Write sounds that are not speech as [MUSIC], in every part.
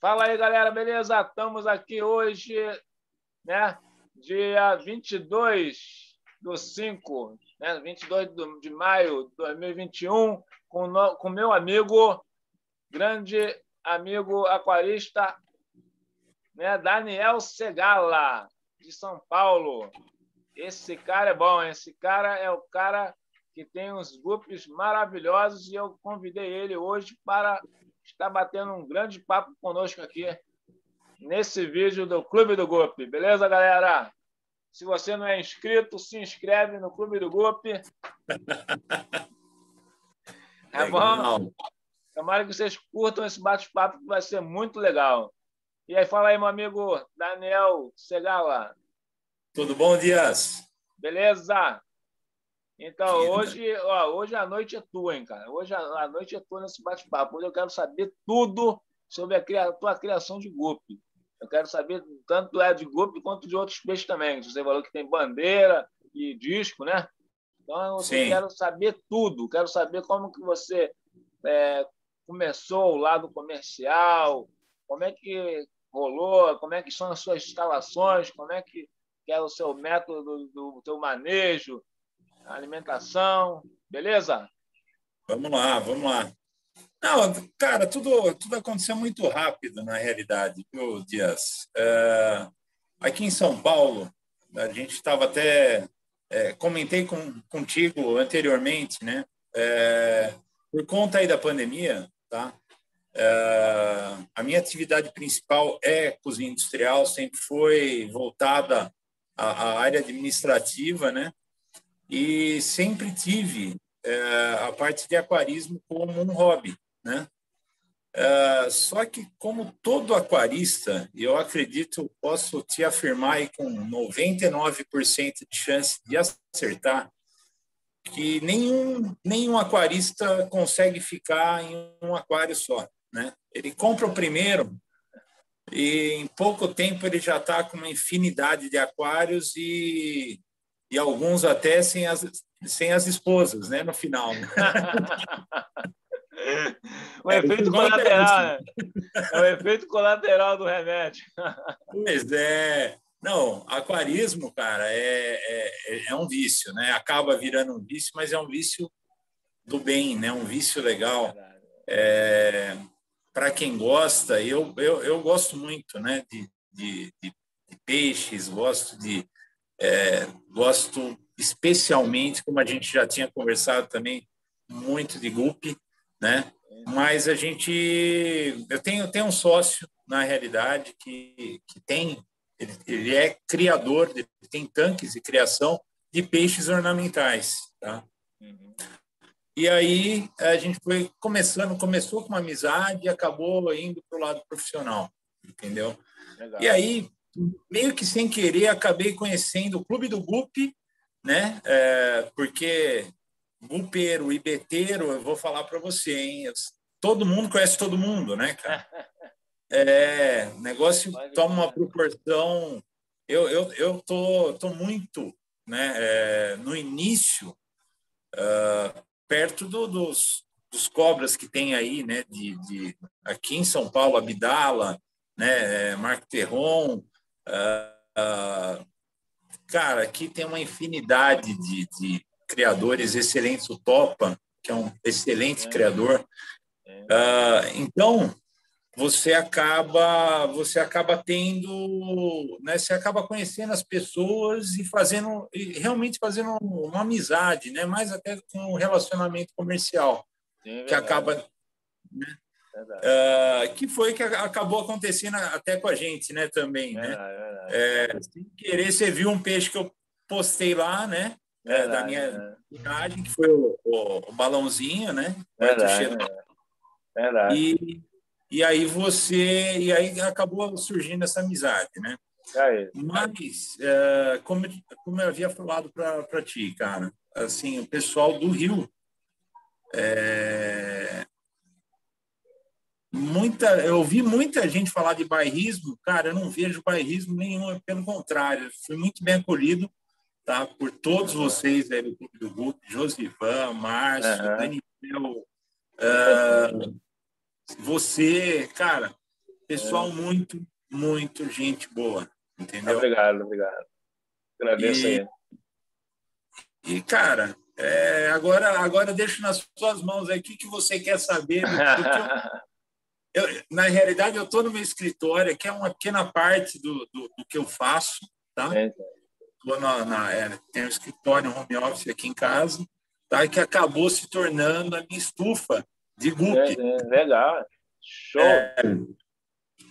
Fala aí, galera, beleza? Estamos aqui hoje, né? Dia 22 do 5, né? 22 de maio de 2021, com o com meu amigo, grande amigo aquarista, né? Daniel Segala, de São Paulo. Esse cara é bom, esse cara é o cara que tem uns grupos maravilhosos e eu convidei ele hoje para estar batendo um grande papo conosco aqui nesse vídeo do Clube do Golpe. Beleza, galera? Se você não é inscrito, se inscreve no Clube do Golpe. [LAUGHS] É bom? Tomara que vocês curtam esse bate-papo, que vai ser muito legal. E aí, fala aí, meu amigo Daniel Segala. Tudo bom, Dias? Beleza? Então, hoje, ó, hoje a noite é tua, hein, cara? Hoje a, noite é tua nesse bate-papo. Hoje eu quero saber tudo sobre a, cria, a tua criação de golpe. Eu quero saber tanto é de golpe quanto de outros peixes também. Você falou que tem bandeira e disco, né? Então, eu quero saber tudo. Quero saber como que você é, começou o lado comercial, como é que rolou, como é que são as suas instalações, como é que, que é o seu método do, do teu manejo, alimentação, beleza? Vamos lá, vamos lá. Não, cara, tudo, tudo aconteceu muito rápido na realidade, viu, Dias? É, aqui em São Paulo, a gente estava até. É, comentei com, contigo anteriormente, né? É, por conta aí da pandemia, tá? É, a minha atividade principal é cozinha industrial, sempre foi voltada à, à área administrativa, né? E sempre tive é, a parte de aquarismo como um hobby, né? É, só que como todo aquarista, eu acredito, posso te afirmar aí com 99% de chance de acertar que nenhum nenhum aquarista consegue ficar em um aquário só, né? Ele compra o primeiro e em pouco tempo ele já está com uma infinidade de aquários e e alguns até sem as, sem as esposas, né, no final. [LAUGHS] o efeito colateral, né? É o efeito colateral do remédio. [LAUGHS] Pois é. Não, aquarismo, cara, é, é, é um vício, né? Acaba virando um vício, mas é um vício do bem, né? Um vício legal. É, Para quem gosta, eu, eu, eu gosto muito, né? De, de, de peixes, gosto de, é, gosto especialmente, como a gente já tinha conversado também, muito de Guppy, né? Mas a gente, eu tenho, tenho um sócio na realidade que, que tem, ele, ele é criador, ele tem tanques de criação de peixes ornamentais, tá? Uhum. E aí a gente foi começando, começou com uma amizade e acabou indo para o lado profissional, entendeu? Legal. E aí meio que sem querer, acabei conhecendo o Clube do Gup, né? É, porque Gupeiro e Beteiro, eu vou falar para você, hein? Todo mundo conhece todo mundo, né, cara? [LAUGHS] É, negócio toma uma proporção. Eu, eu, eu tô, tô muito né, é, no início, uh, perto do, dos, dos cobras que tem aí, né? De, de, aqui em São Paulo, Abdala, né, é, Marco Terron, Uh, cara, aqui tem uma infinidade de, de criadores excelentes. O Topa, que é um excelente é. criador. Uh, então, você acaba você acaba tendo né você acaba conhecendo as pessoas e fazendo e realmente fazendo uma amizade né mais até com um relacionamento comercial Sim, que acaba né? Uh, que foi que acabou acontecendo até com a gente, né, também, né? É, sem querer, você viu um peixe que eu postei lá, né, é, da minha imagem, que foi o, o, o balãozinho, né? Verdade, verdade. E, e aí você, e aí acabou surgindo essa amizade, né? Mas, uh, como, como eu havia falado para ti, cara, assim, o pessoal do Rio é, muita, eu ouvi muita gente falar de bairrismo, cara, eu não vejo bairrismo nenhum, pelo contrário, fui muito bem acolhido, tá, por todos vocês aí do Clube do Grupo, Josivan, Márcio, uhum. Daniel, uh, você, cara, Pessoal é. muito, muito gente boa, entendeu? Obrigado, obrigado. Agradeço e, aí. E, cara, é, agora, agora deixo nas suas mãos aí o que, que você quer saber. Eu, [LAUGHS] eu, na realidade, eu estou no meu escritório, que é uma pequena parte do, do, do que eu faço, tá? É, na, na, é, tem um escritório, um home office aqui em casa, tá? que acabou se tornando a minha estufa de gup. É, é, legal, show! É,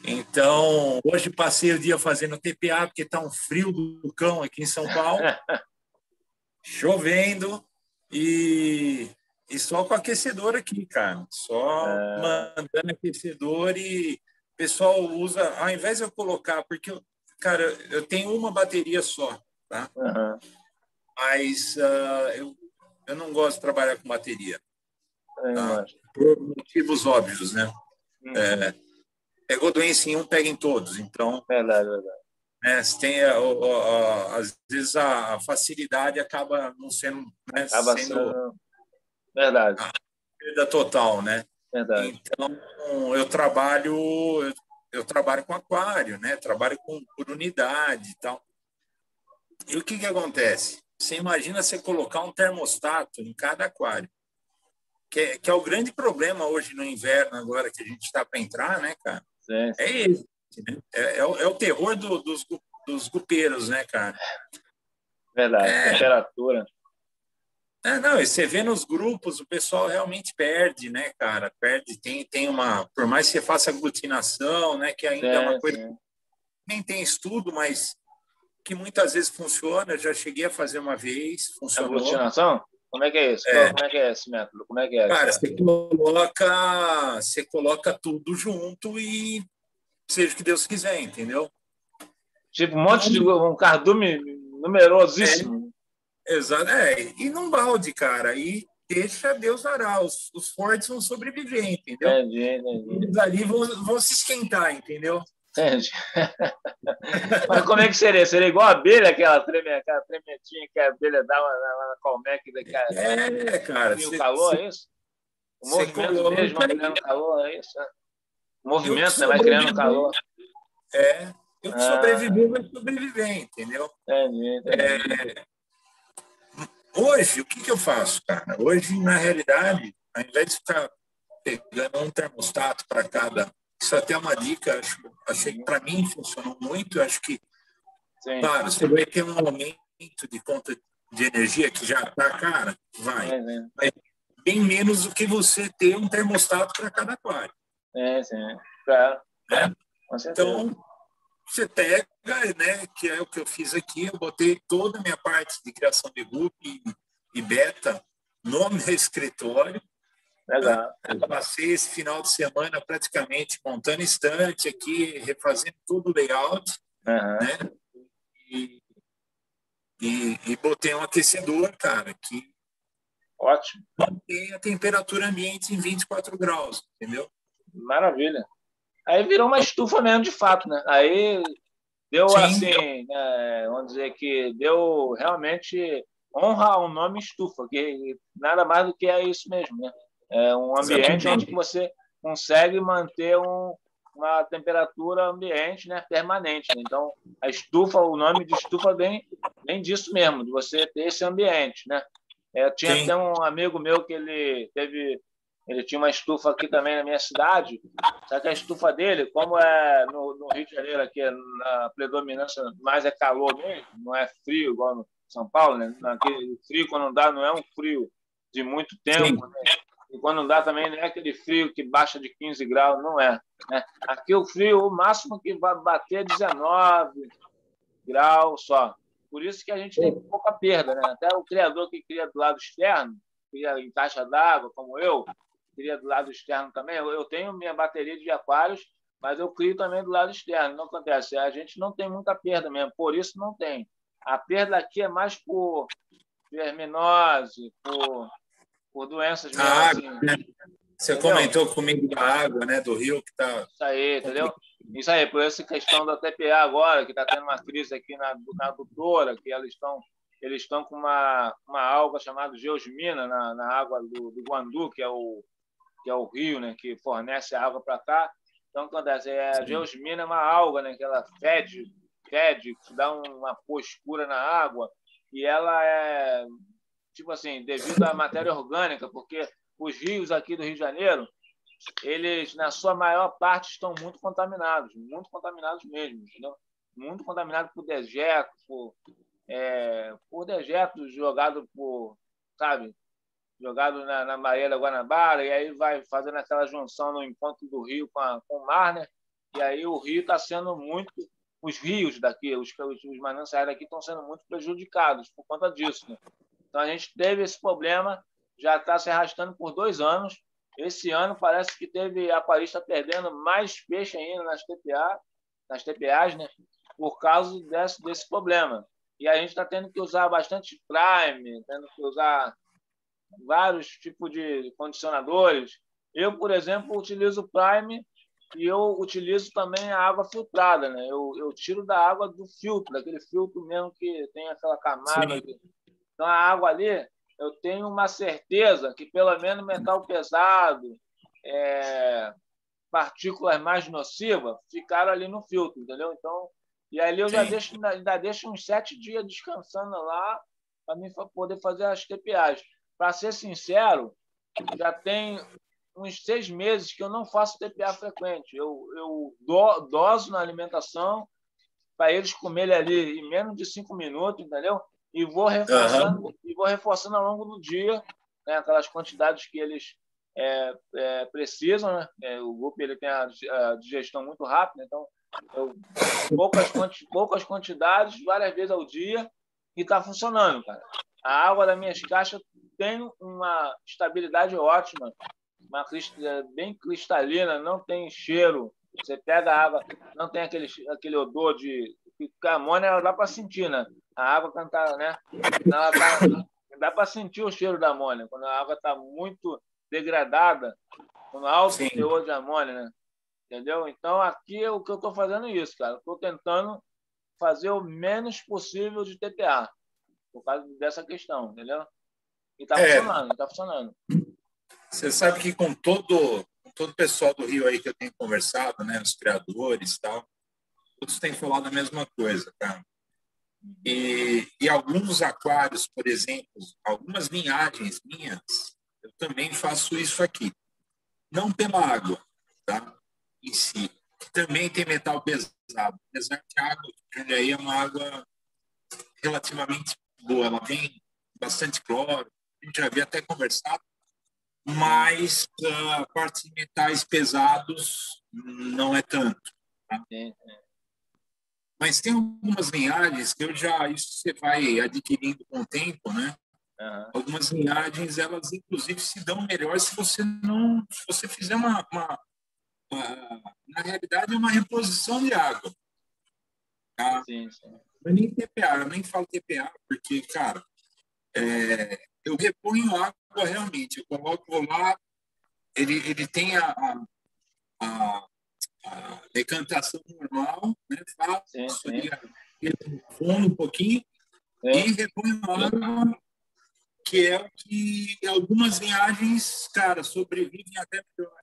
então, hoje passei o dia fazendo TPA, porque está um frio do cão aqui em São Paulo, [LAUGHS] chovendo, e, e só com aquecedor aqui, cara. Só é... mandando aquecedor e o pessoal usa, ao invés de eu colocar, porque, eu, cara, eu tenho uma bateria só, tá? Uhum. Mas uh, eu, eu não gosto de trabalhar com bateria. Tá? Por motivos óbvios, né? Uhum. É, pegou doença em um, pega em todos. Então, verdade, verdade. É, tem, a, a, a, às vezes a facilidade acaba não sendo. Né, acaba sendo, sendo. Verdade. perda total, né? Verdade. Então, eu trabalho, eu, trabalho com aquário, né? Trabalho com, por unidade e tal. E o que, que acontece? Você imagina você colocar um termostato em cada aquário, que é, que é o grande problema hoje no inverno, agora que a gente está para entrar, né, cara? Sim. É esse. Né? É, é, o, é o terror do, dos, dos gupeiros, né, cara? Verdade, é... temperatura. É, não, e você vê nos grupos, o pessoal realmente perde, né, cara? Perde, tem, tem uma. Por mais que você faça aglutinação, né? Que ainda é, é uma coisa. Sim. Nem tem estudo, mas que muitas vezes funciona. Eu já cheguei a fazer uma vez. Funcionou. Aglutinação? Como é que é isso? É. Como é que é esse método? Como é que é? Cara, você coloca, você coloca tudo junto e seja o que Deus quiser, entendeu? Tipo, um monte de um cardume numerosíssimo. Exato, é. E num balde, cara. E deixa Deus arar. Os, os fortes vão sobreviver, entendeu? Entendi, entendi. Eles ali vão, vão se esquentar, entendeu? Entendi. [LAUGHS] Mas como é que seria? Seria igual a abelha, aquela, treme, aquela tremedinha que a abelha dá uma, uma colmeca da cara. É, cara. E o calor, cê, é isso? O movimento mesmo, criando calor, é isso? O movimento né, vai criando calor. É. Eu que ah. sobreviver, vai sobreviver, entendeu? Entendi, entendi. É, hoje, o que, que eu faço, cara? Hoje, na realidade, ao invés de ficar pegando um termostato para cada. Isso até é uma dica, acho, achei que para mim funcionou muito. Acho que, Sim. claro, você vai ter um aumento de conta de energia que já está cara, vai. É, Mas bem menos do que você ter um termostato para cada aquário. É, sim, claro. É? Então, você pega, né, que é o que eu fiz aqui, eu botei toda a minha parte de criação de loop e, e beta no meu escritório. Legal. Eu passei esse final de semana praticamente montando estante aqui, refazendo todo o layout, uhum. né? E, e, e, botei um aquecedor, cara, que Ótimo. mantém a temperatura ambiente em 24 graus, entendeu? Maravilha. Aí virou uma estufa mesmo, de fato, né? Aí deu Sim. assim, né, vamos dizer que deu realmente honra ao nome estufa, que nada mais do que é isso mesmo, né? É um ambiente Exatamente. onde você consegue manter um, uma temperatura ambiente né, permanente. Né? Então, a estufa, o nome de estufa vem, vem disso mesmo, de você ter esse ambiente. Né? É, tinha Sim. até um amigo meu que ele teve ele tinha uma estufa aqui também na minha cidade, só que a estufa dele, como é no, no Rio de Janeiro, aqui na predominância mais é calor mesmo, não é frio igual no São Paulo, né? Aquele frio quando dá não é um frio de muito tempo, né? E quando dá também não é aquele frio que baixa de 15 graus, não é. Né? Aqui o frio, o máximo que vai bater é 19 graus só. Por isso que a gente tem pouca perda, né? Até o criador que cria do lado externo, cria em caixa d'água, como eu, cria do lado externo também. Eu, tenho minha bateria de aquários, mas eu crio também do lado externo. Não acontece. A gente não tem muita perda mesmo, por isso não tem. A perda aqui é mais por verminose, por, por doenças mesmo. Ah, assim. Né? Você entendeu? comentou comigo da água, né, do rio que está. Isso aí, entendeu? Isso aí, por essa questão da TPA agora, que está tendo uma crise aqui na, na adutora, que elas estão eles estão com uma, uma alga chamada geosmina na, na água do, do Guandu, que é o, que é o rio, né, que fornece água para cá, Então, acontece, é, a geosmina é uma alga, né, que ela fede, fede, dá uma cor escura na água, e ela é, tipo assim, devido à matéria orgânica, porque os rios aqui do Rio de Janeiro, eles, na sua maior parte, estão muito contaminados, muito contaminados mesmo, entendeu? Muito contaminados por dejetos, por, é, por dejetos jogados por, sabe, jogado na, na Baía da Guanabara, e aí vai fazendo aquela junção no encontro do rio com, a, com o mar, né? E aí o rio está sendo muito. Os rios daqui, os, os, mananciais daqui estão sendo muito prejudicados por conta disso. Né? Então a gente teve esse problema, já está se arrastando por dois anos. Esse ano parece que teve a aquarista perdendo mais peixe ainda nas TPA, nas TPAs, né? Por causa desse, desse problema. E a gente está tendo que usar bastante prime, tendo que usar vários tipos de condicionadores. Eu, por exemplo, utilizo Prime e eu utilizo também a água filtrada, né? Eu, eu tiro da água do filtro, daquele filtro mesmo que tem aquela camada. Então a água ali, eu tenho uma certeza que pelo menos metal pesado, é, partículas mais nocivas ficaram ali no filtro, entendeu? Então e ali eu já deixo, ainda deixo uns sete dias descansando lá para mim poder fazer as TPAs. Para ser sincero, já tem uns seis meses que eu não faço TPA frequente. Eu, eu do, doso na alimentação para eles comerem ali em menos de cinco minutos, entendeu? E vou reforçando, uhum. e vou reforçando ao longo do dia né, aquelas quantidades que eles é, é, precisam. Né? É, o grupo ele tem a, a, digestão muito rápida, então eu, poucas, poucas quantidades, várias vezes ao dia, e está funcionando, cara. A água das minhas caixas tem uma estabilidade ótima, uma bem cristalina, não tem cheiro. Você pega a água, não tem aquele, aquele odor de. Porque a amônia dá para sentir, né? A água cantar, né? Ela tá, dá para sentir o cheiro da amônia. Quando a água está muito degradada, com alto Sim. teor de amônia, né? Entendeu? Então, aqui é o que eu estou fazendo é isso, cara. Estou tentando fazer o menos possível de TPA, por causa dessa questão, entendeu? E está é, funcionando, está funcionando. Você sabe que com todo, com todo o pessoal do Rio aí que eu tenho conversado, né, os criadores e tal, todos têm falado a mesma coisa, cara. E, e alguns aquários, por exemplo, algumas linhagens minhas, eu também faço isso aqui. Não pela água, tá? Em si. Também tem metal pesado, apesar que a água de aí é uma água relativamente boa. Ela tem bastante cloro, a gente já havia até conversado, mas uh, parte de metais pesados não é tanto. Tá? Mas tem algumas linhagens que eu já isso você vai adquirindo com o tempo, né? Uhum. Algumas linhagens elas inclusive se dão melhor se você não se você fizer uma, uma, uma na realidade é uma reposição de água. Tá? Sim, sim. É nem TPA, eu nem falo TPA porque cara é, eu reponho água realmente. Eu coloco lá, ele, ele tem a, a, a decantação normal, né? faço sim, sim. fundo um pouquinho é. e reponho água, que é o que algumas viagens, cara, sobrevivem até melhor.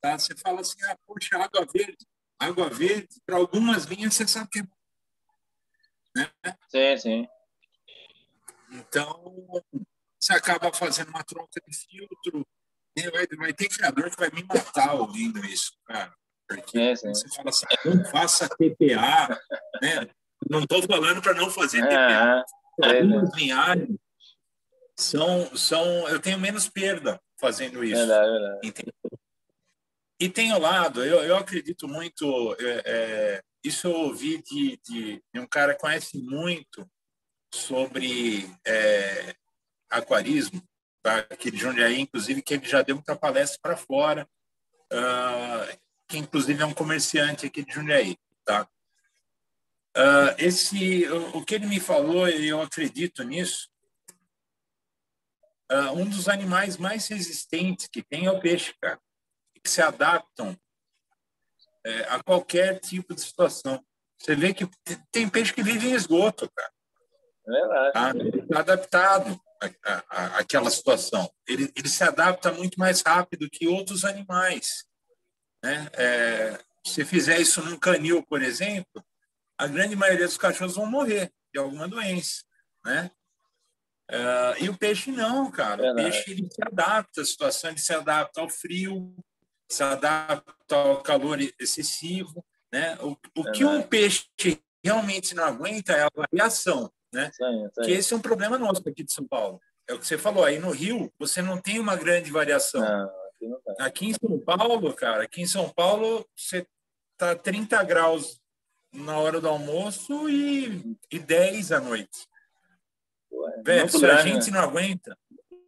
Tá? Você fala assim, ah, poxa, água verde. Água verde, para algumas linhas, você sabe que é né? Sim, sim. Então, você acaba fazendo uma troca de filtro. Vai, vai ter criador que vai me matar ouvindo isso, cara. Porque é, você fala assim, não faça TPA, né? Não estou falando para não fazer TPA. É, Algumas linhagens são, são. Eu tenho menos perda fazendo isso. Verdade, verdade. E tem o lado, eu, eu acredito muito. É, é, isso eu ouvi de, de, de um cara que conhece muito sobre é, aquarismo, tá? aquele Jundiaí, inclusive, que ele já deu muita palestra para fora, uh, que inclusive é um comerciante aqui de Jundiaí. Tá? Uh, esse, o que ele me falou, e eu acredito nisso, uh, um dos animais mais resistentes que tem é o peixe, cara, que se adaptam é, a qualquer tipo de situação. Você vê que tem peixe que vive em esgoto, cara. É tá? Ele está adaptado à, à, àquela situação. Ele, ele se adapta muito mais rápido que outros animais. Né? É, se fizer isso num canil, por exemplo, a grande maioria dos cachorros vão morrer de alguma doença, né? Uh, e o peixe não, cara. É o peixe ele se adapta à situação, ele se adapta ao frio, se adapta ao calor excessivo, né? O, o que um peixe realmente não aguenta é a variação, né? Sim, sim. Que esse é um problema nosso aqui de São Paulo. É o que você falou. Aí no Rio você não tem uma grande variação. Não, aqui, aqui em São Paulo, cara, aqui em São Paulo você tá 30 graus na hora do almoço e, e 10 à noite. É Velho, se grande, a gente né? não aguenta.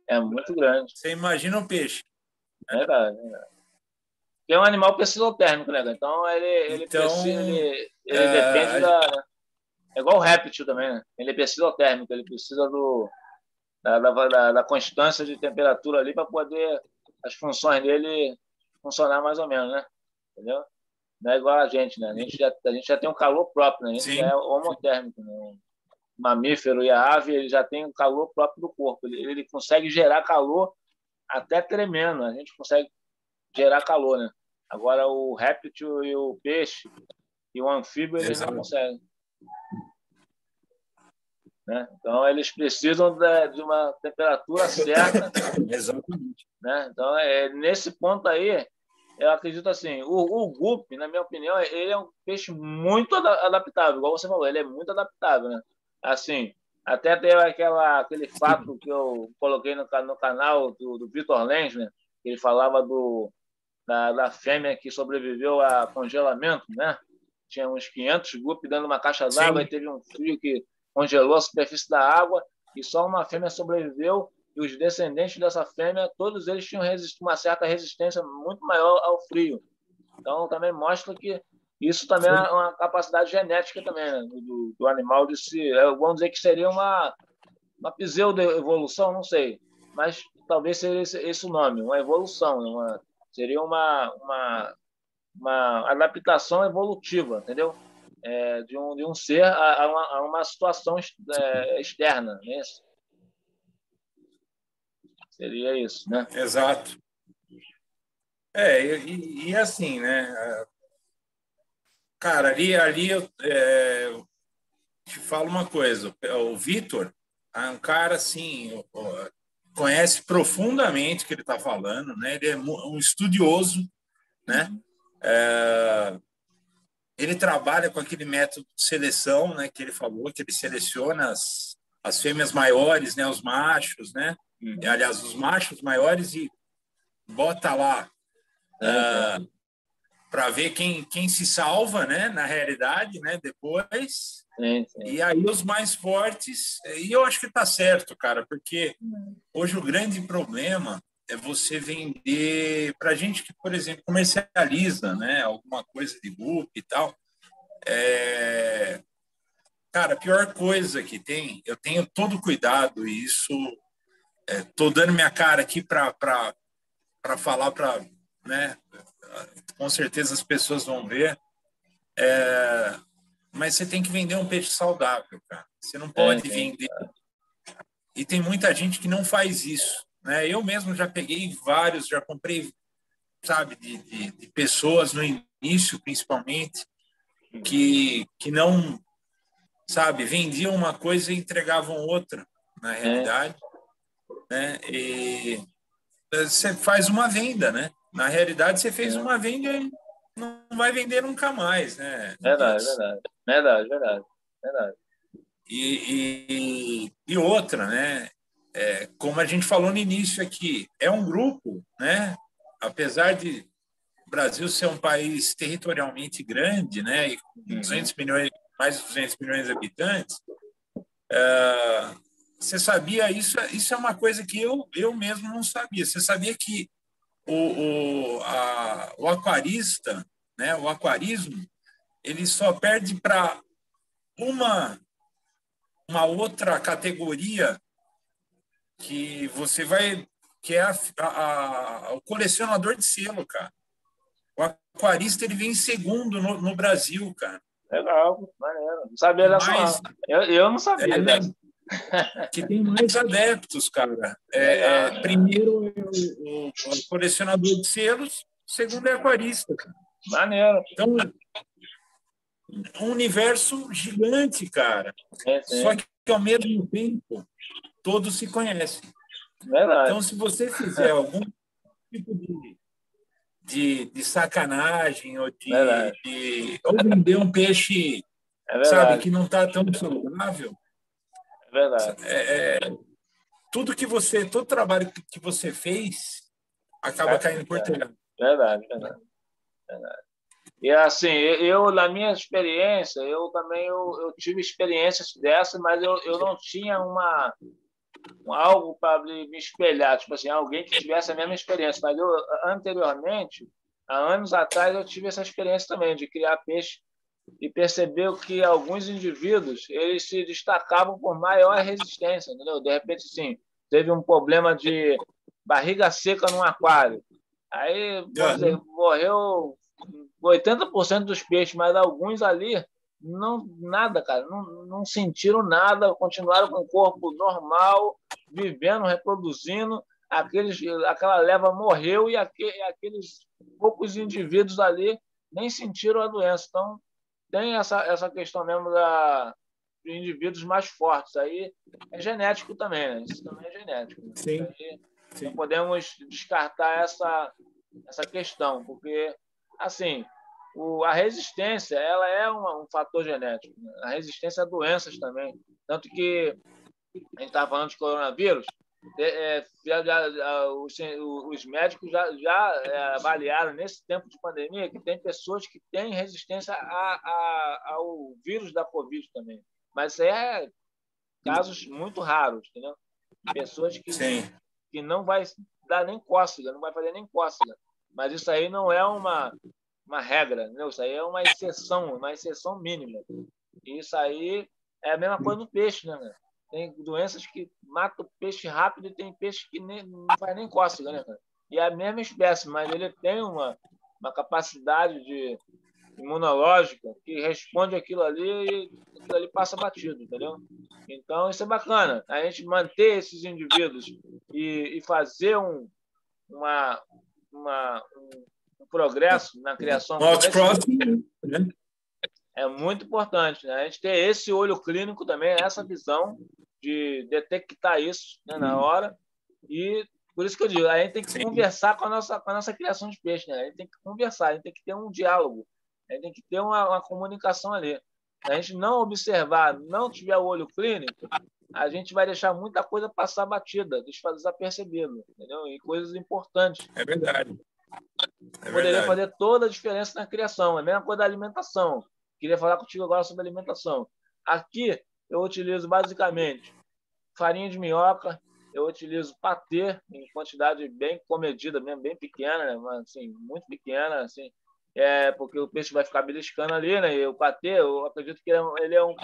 É muito grande. Você imagina o peixe. É verdade, é verdade. é um animal psilotérmico, né? Então ele, ele, então, precisa, ele, ele é, depende da. É igual o réptil também, né? Ele é psilotérmico, ele precisa do, da, da, da constância de temperatura ali para poder as funções dele funcionar mais ou menos, né? Entendeu? Não é igual a gente, né? A gente já, a gente já tem um calor próprio, né? A gente Sim. é homotérmico, né? O mamífero e a ave ele já tem um calor próprio do corpo. Ele, ele consegue gerar calor até tremendo. A gente consegue gerar calor, né? Agora o réptil e o peixe e o anfíbio eles Exato. não conseguem. Né? Então eles precisam de, uma temperatura certa. [LAUGHS] Exatamente. Né? Então é nesse ponto aí eu acredito assim, o, o gupe, na minha opinião, ele é um peixe muito adaptável, igual você falou, ele é muito adaptável, né? Assim, até teve aquela, aquele fato que eu coloquei no, no canal do, do Vitor Lenz, né? Ele falava do, da, da fêmea que sobreviveu a congelamento, né? Tinha uns 500 gupe dentro de uma caixa d'água e teve um frio que congelou a superfície da água e só uma fêmea sobreviveu e os descendentes dessa fêmea, todos eles tinham uma certa resistência muito maior ao frio. Então, também mostra que isso também Sim. é uma capacidade genética também né? do, do, animal de se... É, vamos dizer que seria uma, uma pseudo-evolução, não sei, mas talvez seria esse, esse o nome, uma evolução, uma, seria uma, uma, uma adaptação evolutiva, entendeu? É, de, um, de um ser a, a, uma, a uma, situação é, externa, né? Seria isso, né? Exato. É, e, e assim, né? Cara, ali, ali eu é, te falo uma coisa. O Vitor é um cara, assim, conhece profundamente o que ele está falando, né? Ele é um estudioso, né? É, ele trabalha com aquele método de seleção, né? Que ele falou, que ele seleciona as, as fêmeas maiores, né? Os machos, né? Uhum. Aliás, os machos maiores e bota lá uh, para ver quem, quem se salva, né? Na realidade, né? Depois. Sim, sim. E aí os mais fortes. E eu acho que está certo, cara, porque hoje o grande problema é você vender para gente que, por exemplo, comercializa, né? Alguma coisa de grupo e tal. É... Cara, a pior coisa que tem, eu tenho todo cuidado e isso Estou é, dando minha cara aqui para falar para. Né, com certeza as pessoas vão ver. É, mas você tem que vender um peixe saudável, cara. Você não pode é, vender. E tem muita gente que não faz isso. Né? Eu mesmo já peguei vários, já comprei, sabe, de, de, de pessoas no início, principalmente, que, que não, sabe, vendiam uma coisa e entregavam outra, na é. realidade né? E você faz uma venda, né? Na realidade, você fez é. uma venda e não vai vender nunca mais, né? Verdade, verdade, verdade, verdade, verdade. E, e, e outra, né? É, como a gente falou no início aqui, é um grupo, né? Apesar de o Brasil ser um país territorialmente grande, né? E com 200 uhum. milhões, mais de 200 milhões de habitantes, é, você sabia isso? Isso é uma coisa que eu, eu mesmo não sabia. Você sabia que o, o, a, o aquarista, né, o aquarismo, ele só perde para uma uma outra categoria que você vai que é a, a, o colecionador de selo, cara. O aquarista ele vem em segundo no, no Brasil, cara. Legal, maneiro. Não sabia dessa. Mas, eu, eu não sabia. É, que tem mais adeptos, cara. É, é, primeiro, o, o, colecionador de selos, segundo é aquarista. Maneiro. Então, um universo gigante, cara. É, Só que, ao mesmo tempo, todos se conhecem. Verdade. Então, se você fizer algum tipo de, de, de sacanagem ou de, de, ou vender um peixe, é sabe, que não está tão saudável, é verdade. É, é, tudo que você, todo trabalho que você fez, acaba caindo por terra. Verdade, verdade, verdade. E assim, eu, na minha experiência, eu também eu, eu tive experiências dessas, mas eu, eu não tinha uma algo para me espelhar, tipo assim, alguém que tivesse a mesma experiência. Mas eu, anteriormente, há anos atrás, eu tive essa experiência também de criar peixe e percebeu que alguns indivíduos eles se destacavam por maior resistência, entendeu? De repente, sim, teve um problema de barriga seca no aquário. Aí, dizer, morreu 80% dos peixes, mas alguns ali não nada, cara, não, não sentiram nada, continuaram com o corpo normal, vivendo, reproduzindo. Aqueles, aquela leva morreu e aqueles poucos indivíduos ali nem sentiram a doença. Então, tem essa, essa questão mesmo da, de indivíduos mais fortes. Aí é genético também, né? Isso também é genético. Né? Sim. Sim. Não podemos descartar essa, essa questão, porque, assim, o, a resistência ela é um, um fator genético. Né? A resistência a doenças também. Tanto que a gente estava falando de coronavírus, é, é, já, já, os, os, médicos já, já é, avaliaram nesse tempo de pandemia que tem pessoas que têm resistência a, a, ao vírus da Covid também. Mas isso é casos muito raros, entendeu? Pessoas que, que não vai dar nem cócega, não vai fazer nem cócega. Mas isso aí não é uma, uma regra, entendeu? Isso aí é uma exceção, uma exceção mínima. E isso aí é a mesma coisa no peixe, né? Tem doenças que matam peixe rápido e tem peixe que nem, não faz nem cócega, né, cara? E é a mesma espécie, mas ele tem uma, uma capacidade de imunológica que responde aquilo ali e aquilo ali passa batido, entendeu? Então, isso é bacana. A gente manter esses indivíduos e, e fazer um, uma, uma, um, progresso na criação. Né? É muito importante. Né? A gente ter esse olho clínico também, essa visão de detectar isso né, na hora. E por isso que eu digo, a gente tem que Sim. conversar com a, nossa, com a nossa criação de peixe. Né? A gente tem que conversar, a gente tem que ter um diálogo, a gente tem que ter uma, uma comunicação ali. a gente não observar, não tiver o olho clínico, a gente vai deixar muita coisa passar batida, desapercebido, entendeu? E coisas importantes. É verdade. É Poderia fazer toda a diferença na criação. É a mesma coisa da alimentação. Queria falar contigo agora sobre alimentação. Aqui eu utilizo basicamente farinha de minhoca, eu utilizo patê em quantidade bem comedida, mesmo bem pequena, né? Mas, assim, muito pequena, assim, é porque o peixe vai ficar beliscando ali, né? E o patê, eu acredito que ele é um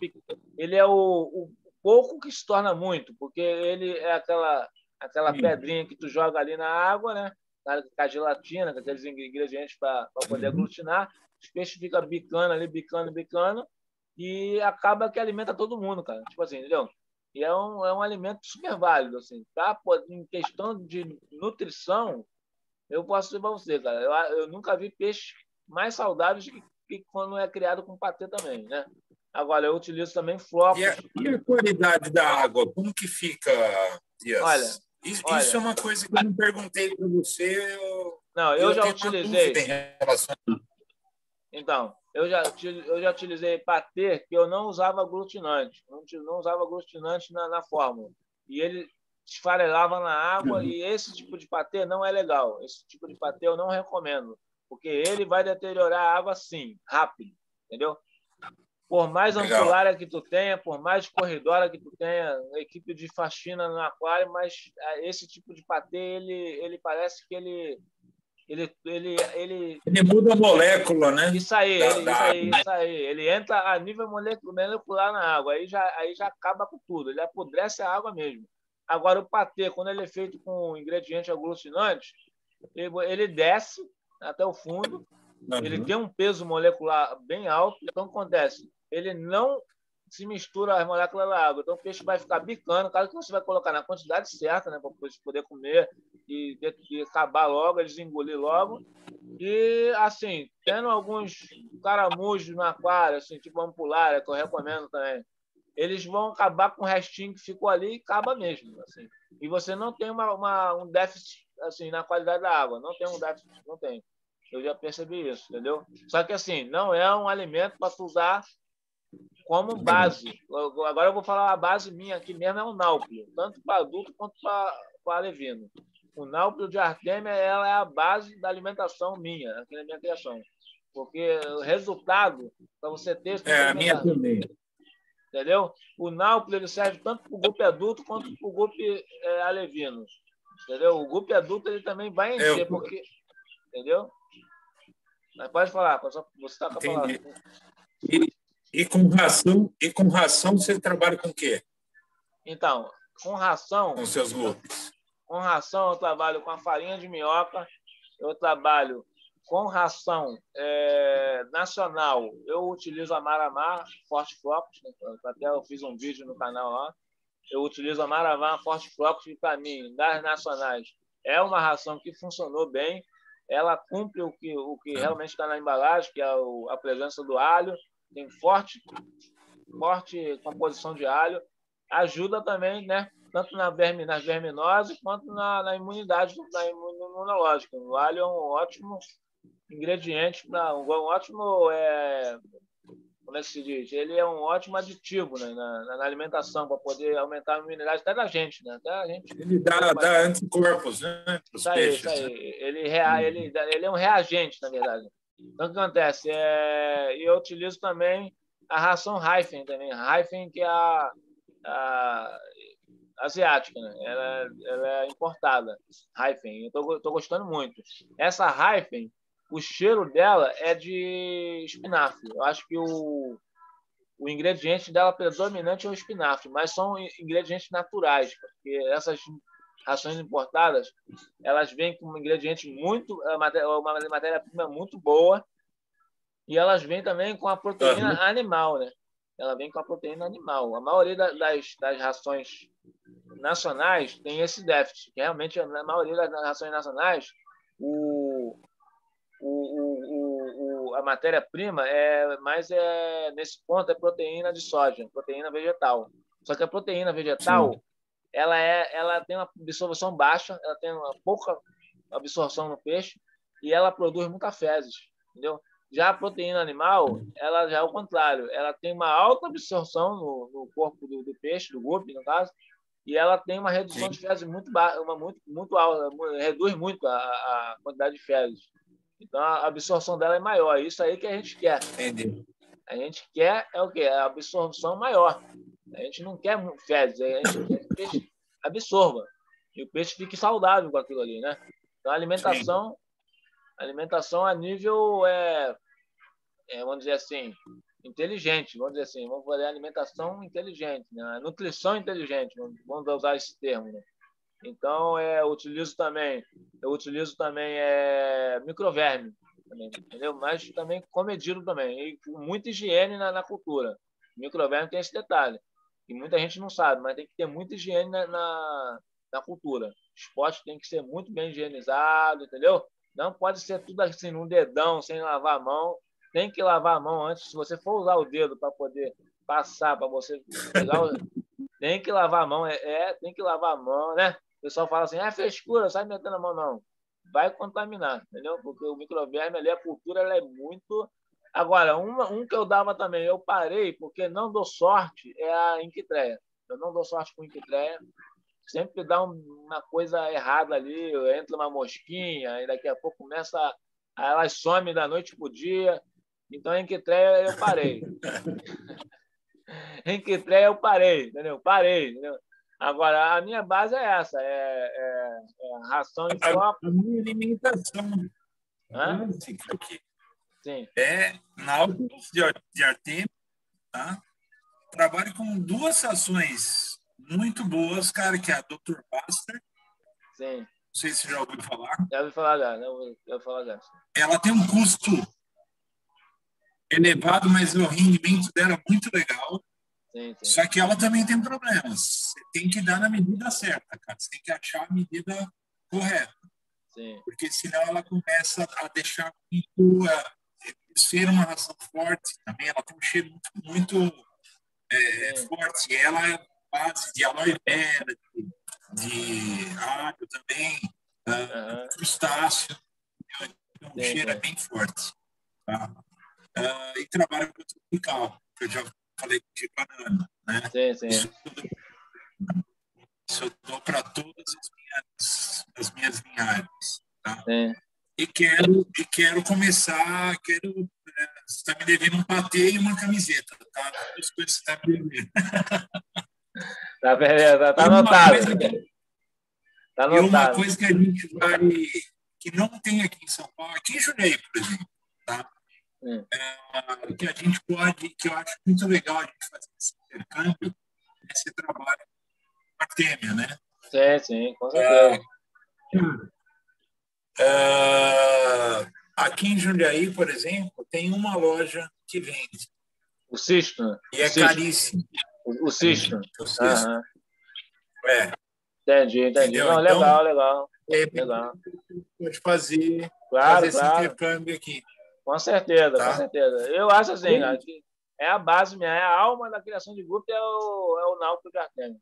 ele é o, o pouco que se torna muito, porque ele é aquela aquela pedrinha que tu joga ali na água, né? Com a gelatina, com aqueles ingredientes para poder uhum. aglutinar. Os peixes ficam bicando ali, bicando, bicando, e acaba que alimenta todo mundo, cara. Tipo assim, entendeu? E é um, é um alimento super válido, assim, tá? Em questão de nutrição, eu posso dizer para você, cara, eu, eu nunca vi peixe mais saudáveis que, que quando é criado com patê também, né? Agora, eu utilizo também flocos. E a, e a qualidade da água, como que fica, Dias? Olha, isso, Olha, isso é uma coisa que eu não perguntei para você. Eu, não, eu, eu já utilizei. Então, eu já, eu já utilizei patê que eu não usava aglutinante. Não, não usava aglutinante na, na fórmula. E ele esfarelava na água uhum. e esse tipo de patê não é legal. Esse tipo de patê eu não recomendo, porque ele vai deteriorar a água sim, rápido, entendeu? Por mais Legal. ampulária que tu tenha, por mais corredora que tu tenha, equipe de faxina no aquário, mas é, esse tipo de patê, ele, ele parece que ele ele, ele, ele, ele muda a molécula, né? Isso aí, ele, isso aí, isso aí. Ele entra a nível molecular na água, aí já, aí já acaba com tudo, ele apodrece a água mesmo. Agora, o patê, quando ele é feito com ingrediente aglutinante, ele, ele desce até o fundo, uhum. ele tem um peso molecular bem alto, então acontece, ele não se mistura as moléculas da água. Então o peixe vai ficar bicando, caso que você vai colocar na quantidade certa, né, para poder comer e, e acabar logo, eles engolir logo. E, assim, tendo alguns caramujos no aquário, assim, tipo ampulária, que eu recomendo também, eles vão acabar com o restinho que ficou ali e acaba mesmo. Assim. E você não tem uma, uma, um déficit assim, na qualidade da água. Não tem um déficit, não tem. Eu já percebi isso, entendeu? Só que, assim, não é um alimento para usar como base. Agora eu vou falar a base minha aqui mesmo, é o náuplio, tanto para adulto quanto para alevino. O náuplio de artêmia ela é a base da alimentação minha, aqui na minha criação. Porque o resultado, para você ter... É, a minha também entendeu? O náuplio ele serve tanto para o grupo adulto quanto para o grupo é, alevino, entendeu? O grupo adulto ele também vai encher, Eu... porque, entendeu? Mas pode falar, você está com a palavra. E, e com ração, e com ração você trabalha com o quê? Então, com ração. Com seus grupos. Com ração eu trabalho com a farinha de minhoca, eu trabalho com ração é, nacional, eu utilizo a Maramá Forte Flocos, né? até eu fiz um vídeo no canal lá. Eu utilizo a Maramá Forte Flocos e, para mim, das nacionais, é uma ração que funcionou bem. Ela cumpre o que, o que realmente está na embalagem, que é a presença do alho, tem forte, forte composição de alho, ajuda também, né? tanto na verme, nas verminoses quanto na, na imunidade na imunológica. O alho é um ótimo ingrediente para um, ótimo é, como é que se diz? Ele é um ótimo aditivo né, na, na alimentação para poder aumentar a imunidade até da gente, né? Até a gente. Ele dá, dá anticorpos, né? Isso aí, peixes, isso aí. Né? Ele, rea, ele, ele é um reagente, na verdade. Então, o que acontece? É, eu utilizo também a ração Haifen também. Haifen, que é a, a asiática, né? ela, ela é importada. Haifen. Eu estou gostando muito. Essa Haifen, o cheiro dela é de espinafre. Eu acho que o, o ingrediente dela predominante é o espinafre, mas são ingredientes naturais, porque essas rações importadas elas vêm com um ingrediente muito uma matéria-prima muito boa e elas vêm também com a proteína uhum. animal, né? Ela vem com a proteína animal. A maioria das, das rações nacionais tem esse déficit. Que realmente, na maioria das rações nacionais, o, o, o, o, a matéria-prima é mais é, nesse ponto é proteína de soja, proteína vegetal. Só que a proteína vegetal Sim. Ela é ela tem uma absorção baixa, ela tem uma pouca absorção no peixe e ela produz muita fezes, entendeu? Já a proteína animal, ela já é o contrário, ela tem uma alta absorção no, no corpo do, do, peixe, do guppy, no caso, e ela tem uma redução Sim. de fezes muito baixa, uma muito muito alta, reduz muito a, a quantidade de fezes. Então a absorção dela é maior. Isso aí que a gente quer. Entendi. A gente quer é o quê? A absorção maior. A gente não quer fezes, a gente quer que o peixe absorva. E o peixe fique saudável com aquilo ali, né? Então a alimentação, a alimentação a nível é, é, vamos dizer assim, inteligente, vamos dizer assim, vamos fazer alimentação inteligente, né? nutrição inteligente, vamos usar esse termo. Né? Então, é, eu utilizo também, eu utilizo também é, microverme, também, entendeu? Mas também comedido também, e com muita higiene na, na cultura. Microverme tem esse detalhe, que muita gente não sabe, mas tem que ter muita higiene na, na, na cultura. O esporte tem que ser muito bem higienizado, entendeu? Não pode ser tudo assim num dedão, sem lavar a mão. Tem que lavar a mão antes. Se você for usar o dedo para poder passar, para você pegar o... Tem que lavar a mão, é, é, tem que lavar a mão, né? O pessoal fala assim, é frescura, sai metendo a mão, não. Vai contaminar, entendeu? Porque o microverme ali, a cultura, ela é muito. Agora, uma, um que eu dava também, eu parei, porque não dou sorte, é a Inquitreia. Eu não dou sorte com Inquitreia. Sempre dá uma coisa errada ali, entra uma mosquinha, e daqui a pouco começa. Elas somem da noite para o dia. Então, a Inquitreia eu parei. [LAUGHS] Inquitreia eu parei, entendeu? Parei, entendeu? Agora, a minha base é essa: é, é, é ração e foco. A minha alimentação básica aqui Sim. é náuticos de, de Artemio. Tá? Trabalho com duas rações muito boas, cara, que é a Dr. Buster. Sim. Não sei se já ouviu falar. Já ouvi falar já, já ouvi falar já. Ela tem um custo elevado, mas o rendimento dela é muito legal. Sim, sim. Só que ela também tem problemas. Você tem que dar na medida certa, cara. Você tem que achar a medida correta. Sim. porque senão ela começa a deixar muito. Ser uma ração forte também, ela tem um cheiro muito, muito é, forte. Ela é base de aloe vera, de, de alho também, uh, uhum. crustáceo. Então, o cheiro é bem forte. Tá? Uh, e trabalha com tropical, que eu já falei de banana. Né? Sim, sim. Isso, isso eu dou para todas as minhas, as minhas linhagens. Tá? Sim. E quero, e quero começar, quero. Né, você está me devendo um patê e uma camiseta, tá? As coisas você está me devendo. [LAUGHS] Tá beleza, tá anotado. Tá anotado. E uma coisa que a gente vai. que não tem aqui em São Paulo, aqui em Junei, por exemplo, tá? Hum. É, que a gente pode, que eu acho muito legal a gente fazer esse intercâmbio, esse trabalho com a Artemia, né? Sim, sim, com certeza. É, é, aqui em Jundiaí, por exemplo, tem uma loja que vende. O Cisto. Né? E é Cisto. caríssimo. O, o Cisto. O Cisto. Uhum. É. Entendi, entendi. Não, legal, então, legal. É, legal. Pode fazer, claro, fazer claro. esse intercâmbio aqui. Com certeza, tá? com certeza. Eu acho assim, que é a base minha, é a alma da criação de grupo é o, é o náutico de Artemio.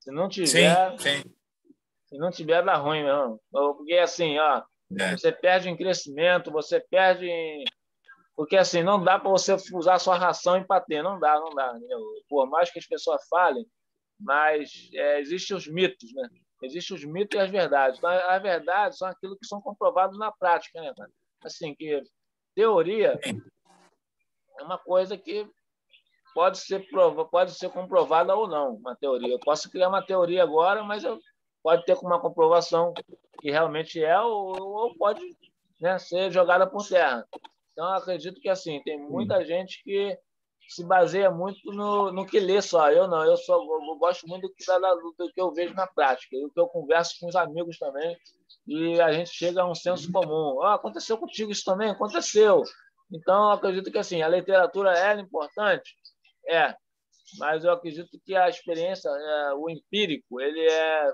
Se não tiver, sim, sim. Se não tiver, dá ruim mesmo. Porque assim, ó, é. você perde em crescimento, você perde em... Porque assim, não dá para você usar sua ração em patê, não dá, não dá. Entendeu? Por mais que as pessoas falem, mas é, existem os mitos, né? Existem os mitos e as verdades. Então, as verdades são aquilo que são comprovados na prática, né, cara? Assim, que teoria é uma coisa que pode ser prova, pode ser comprovada ou não, uma teoria. Eu posso criar uma teoria agora, mas eu, pode ter uma comprovação que realmente é ou, ou pode né, ser jogada por terra. Então, acredito que assim tem muita gente que se baseia muito no, no que lê só. Eu não, eu só eu, gosto muito do que, da, do que eu vejo na prática, do que eu converso com os amigos também, e a gente chega a um senso comum. Oh, aconteceu contigo isso também? Aconteceu. Então, acredito que assim, a literatura é importante, é, mas eu acredito que a experiência, é, o empírico, ele é,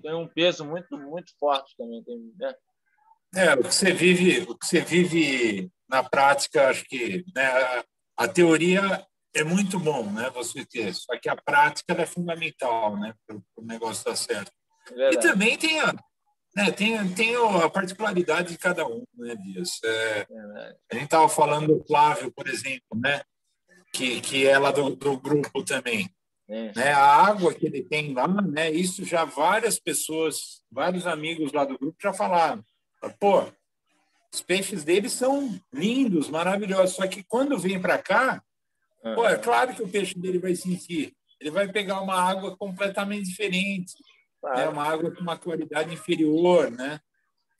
tem um peso muito, muito forte também. Tem, né? É, o que você vive, o que você vive na prática, acho que né, a, a teoria é muito bom, né? Você ter, só que a prática é fundamental, né, para o negócio dar certo. É e também tem a, né, tem, tem a particularidade de cada um, né, Dias? É, a gente estava falando do Flávio, por exemplo, né? que, que é lá do, do grupo também. É. Né? A água que ele tem lá, né? isso já várias pessoas, vários amigos lá do grupo já falaram. Pô, os peixes dele são lindos, maravilhosos, só que quando vem para cá, uhum. pô, é claro que o peixe dele vai sentir. Ele vai pegar uma água completamente diferente, né? uma água com uma qualidade inferior, né?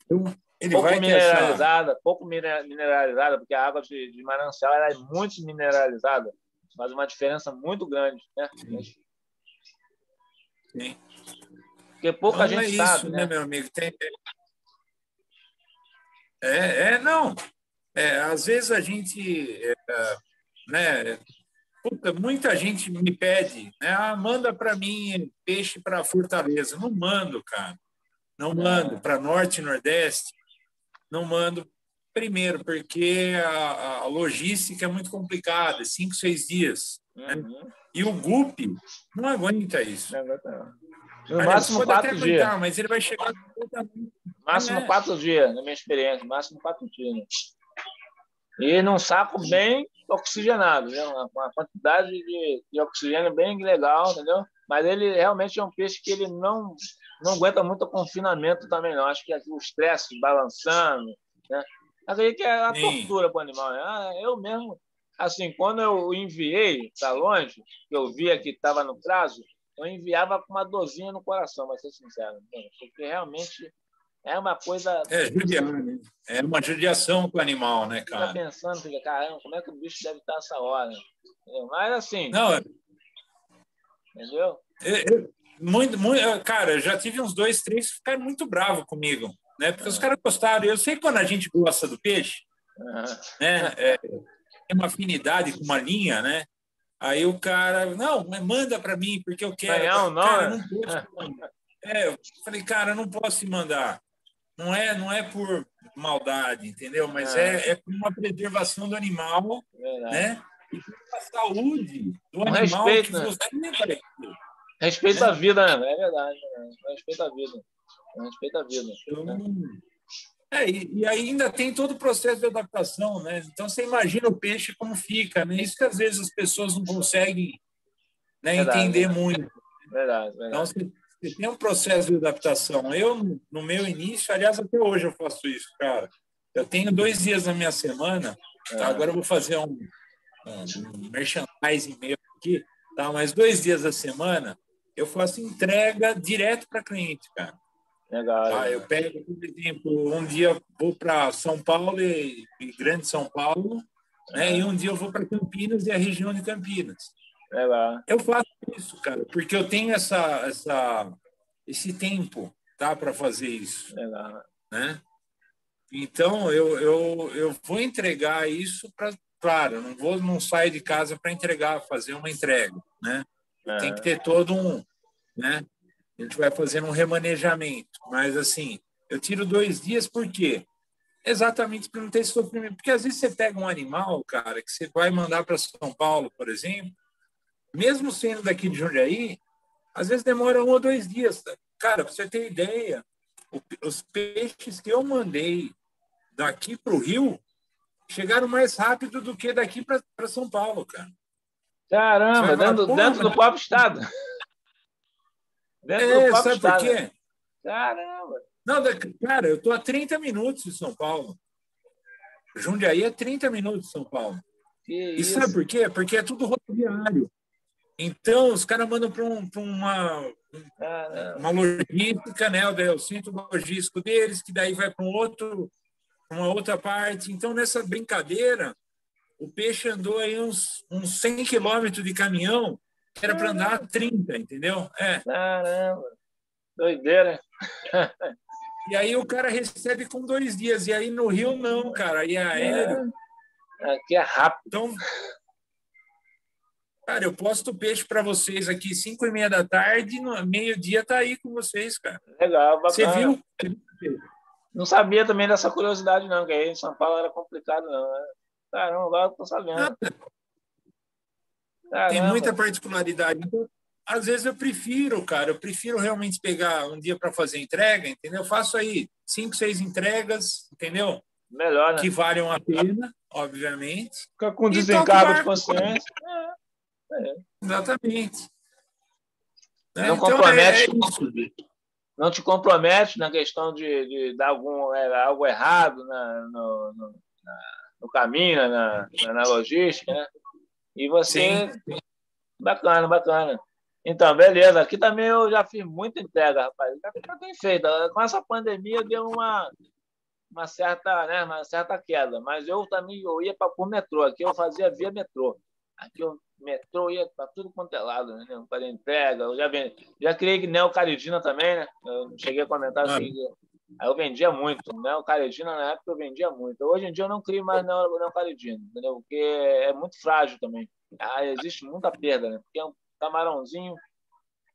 Então, ele pouco mineralizada, achar... pouco mineralizada, porque a água de, de manancial é muito mineralizada, faz uma diferença muito grande, né? Sim. Porque pouca não gente é isso, sabe, né? né, meu amigo? Tem... É, é, não. É, às vezes a gente, é, né? Puta, muita gente me pede, né? Ah, manda para mim peixe para Fortaleza. Não mando, cara. Não mando é. para Norte e Nordeste não mando primeiro, porque a, a logística é muito complicada, cinco, seis dias. Né? Uhum. E o GUP não aguenta isso. É no máximo quatro dias. Aguentar, mas ele vai chegar. Máximo é. quatro dias, na minha experiência, máximo quatro dias. Né? E num saco bem oxigenado, né? uma, uma quantidade de, de oxigênio bem legal, entendeu? Mas ele realmente é um peixe que ele não não aguenta muito o confinamento também, não. Acho que o estresse balançando, né? Acredito que é a tortura para o animal. Né? Ah, eu mesmo, assim, quando eu enviei para longe, que eu via que estava no prazo, eu enviava com uma dorzinha no coração, para ser sincero. Porque realmente é uma coisa. É, judiar, né? é uma judiação com o animal, né, cara? Fica pensando, fica, caramba, como é que o bicho deve estar essa hora? Mas assim. Não, é entendeu? Eu, muito, muito, cara, eu já tive uns dois, três que ficaram muito bravos comigo, né? Porque os caras gostaram. Eu sei quando a gente gosta do peixe, né? É, tem uma afinidade com uma linha, né? Aí o cara, não, manda para mim, porque eu quero. Não, não, cara, não posso É, eu falei, cara, não posso te mandar. não é, não é por maldade, entendeu? Mas é, é, é por uma preservação do animal, né? E pela saúde do um animal respeito, que né? você Respeito à vida, né? É verdade. Né? Respeito à vida. Respeito à vida. Então, né? É, e, e, ainda tem todo o processo de adaptação, né? Então você imagina o peixe como fica, né? Isso que às vezes as pessoas não conseguem né, verdade, entender verdade. muito. Verdade, verdade. Então você, você, tem um processo de adaptação. Eu, no meu início, aliás, até hoje eu faço isso, cara. Eu tenho dois dias na minha semana, tá? agora eu vou fazer um, um merchandising meu aqui, tá? mas dois dias da semana eu faço entrega direto para cliente, cara. Legal. Ah, eu pego, por exemplo, um dia vou para São Paulo e, e, Grande São Paulo, né? e um dia eu vou para Campinas e a região de Campinas. Legal. Eu faço isso, cara, porque eu tenho essa, essa, esse tempo tá, para fazer isso. Legal. Né? Então, eu, eu, eu vou entregar isso para. Claro, não vou não sair de casa para entregar, fazer uma entrega. Né? É. Tem que ter todo um. Né? A gente vai fazendo um remanejamento. Mas, assim, eu tiro dois dias por quê? Exatamente para não ter sofrimento. Porque às vezes você pega um animal, cara, que você vai mandar para São Paulo, por exemplo, mesmo sendo daqui de Jundiaí, às vezes demora um ou dois dias. Cara, para você ter ideia, os peixes que eu mandei daqui para o Rio chegaram mais rápido do que daqui para São Paulo, cara. Caramba, dentro, dentro do próprio estado. Dentro é, sabe estado. por quê? Caramba! Não, cara, eu estou a 30 minutos de São Paulo. Jundiaí é 30 minutos de São Paulo. Que e isso? sabe por quê? Porque é tudo rodoviário. Então, os caras mandam para um, uma, uma logística, né? O centro logístico deles, que daí vai para um outro, uma outra parte. Então, nessa brincadeira, o peixe andou aí uns, uns 100 quilômetros de caminhão era para andar 30, entendeu? É. Caramba, doideira. E aí o cara recebe com dois dias. E aí no Rio, não, cara. Aí é aéreo. É. Aqui é rápido. Então, cara, eu posto peixe para vocês aqui 5 e meia da tarde, meio-dia tá aí com vocês, cara. Legal, bacana. Você viu? Não sabia também dessa curiosidade, não, que aí em São Paulo era complicado, não. Né? Caramba, agora eu tô sabendo. Caramba. Tem muita particularidade. Então, às vezes eu prefiro, cara, eu prefiro realmente pegar um dia para fazer entrega, entendeu? Eu faço aí cinco, seis entregas, entendeu? Melhor, né? Que valham a pena, obviamente. Fica com desencargo de consciência. É. É. Exatamente. Não então, compromete. É não te compromete na questão de, de dar algum, é, algo errado na, no, no, na, no caminho, na, na logística, né? E você. Sim. Bacana, bacana. Então, beleza. Aqui também eu já fiz muita entrega, rapaz. Já tem feito. Com essa pandemia deu uma, uma, certa, né, uma certa queda. Mas eu também eu ia para o metrô. Aqui eu fazia via metrô. Aqui o metrô ia para tudo quanto é lado, né? Para entrega. Eu já, já criei neocaridina também, né? Eu cheguei a comentar ah. assim. Aí eu vendia muito, né? O caridina na época eu vendia muito. Hoje em dia eu não crio mais neocaridina, entendeu? Porque é muito frágil também. Ah, existe muita perda, né? Porque é um camarãozinho